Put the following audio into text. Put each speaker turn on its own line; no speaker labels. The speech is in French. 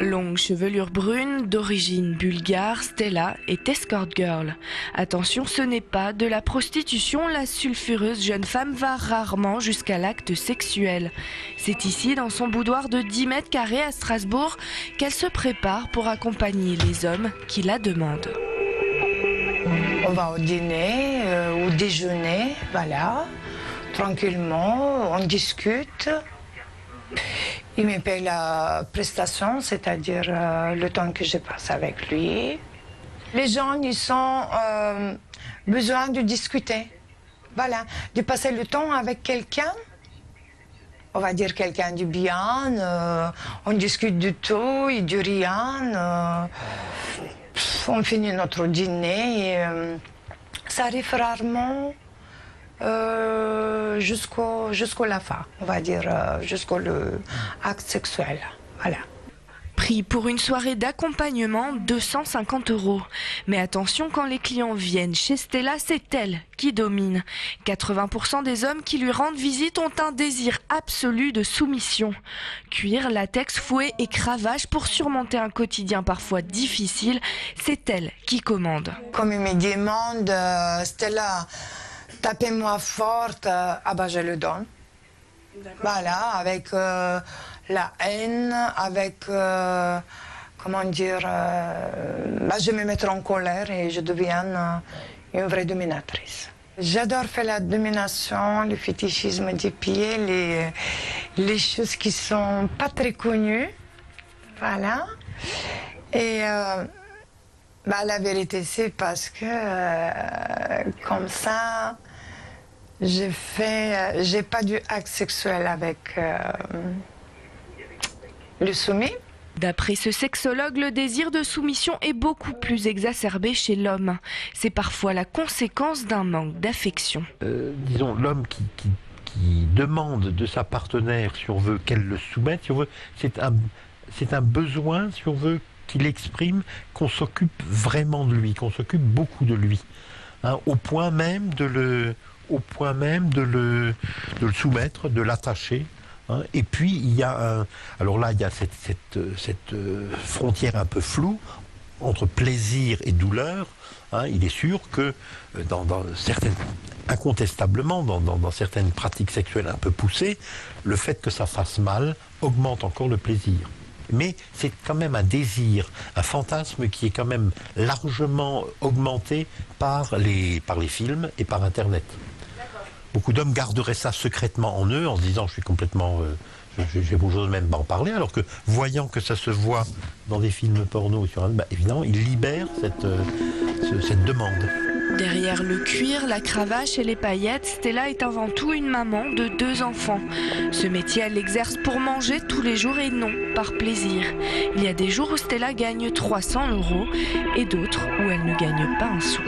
Longue chevelure brune, d'origine bulgare, Stella est escort girl. Attention, ce n'est pas de la prostitution, la sulfureuse jeune femme va rarement jusqu'à l'acte sexuel. C'est ici, dans son boudoir de 10 mètres carrés à Strasbourg, qu'elle se prépare pour accompagner les hommes qui la demandent.
On va au dîner, euh, au déjeuner, voilà, tranquillement, on discute. Il me paye la prestation, c'est-à-dire euh, le temps que je passe avec lui. Les gens, ils ont euh, besoin de discuter. Voilà, de passer le temps avec quelqu'un. On va dire quelqu'un du bien. on discute du tout et du rien. on finit notre dîner. et, ça arrive rarement euh, jusqu'au jusqu'à la fin, on va dire, euh, jusqu'au acte sexuel. Voilà.
Prix pour une soirée d'accompagnement 250 euros. Mais attention, quand les clients viennent chez Stella, c'est elle qui domine. 80% des hommes qui lui rendent visite ont un désir absolu de soumission. Cuir, latex, fouet et cravache pour surmonter un quotidien parfois difficile, c'est elle qui commande.
Comme il me demande, euh, Stella, tapez-moi forte, euh, ah ben je le donne. Voilà, avec euh, la haine, avec, euh, comment dire, euh, bah, je me mettre en colère et je deviens euh, une vraie dominatrice. J'adore faire la domination, le fétichisme des pieds, les, choses qui sont pas très connues. Voilà. Et euh, bah, la vérité, c'est parce que comme ça, j'ai fait, j'ai pas du acte sexuel avec le soumis.
D'après ce sexologue, le désir de soumission est beaucoup plus exacerbé chez l'homme. C'est parfois la conséquence d'un manque d'affection.
Euh, disons, l'homme qui, qui- qui demande de sa partenaire, si on veut, qu'elle le soumette, si on veut, c'est un, c'est un besoin, si on veut, qu'il exprime, qu'on s'occupe vraiment de lui, qu'on s'occupe beaucoup de lui, hein, au point même de le, au point même de le, de le soumettre, de l'attacher. Hein. Et puis il y a un, alors là il y a cette, euh, frontière un peu floue entre plaisir et douleur. hein. il est sûr que euh, dans, certaines, incontestablement, dans, dans- dans certaines pratiques sexuelles un peu poussées, le fait que ça fasse mal augmente encore le plaisir. Mais c'est quand même un désir, un fantasme qui est quand même largement augmenté par les, par les films et par Internet. Beaucoup d'hommes garderaient ça secrètement en eux en se disant je suis complètement... euh, je- je j'ose même pas en parler, alors que voyant que ça se voit dans des films porno, sur un, bah, évidemment, ils libèrent euh, ce- cette demande.
Derrière le cuir, la cravache et les paillettes, Stella est avant tout une maman de deux enfants. Ce métier, elle l'exerce pour manger tous les jours et non par plaisir. Il y a des jours où Stella gagne 300 euros et d'autres où elle ne gagne pas un sou.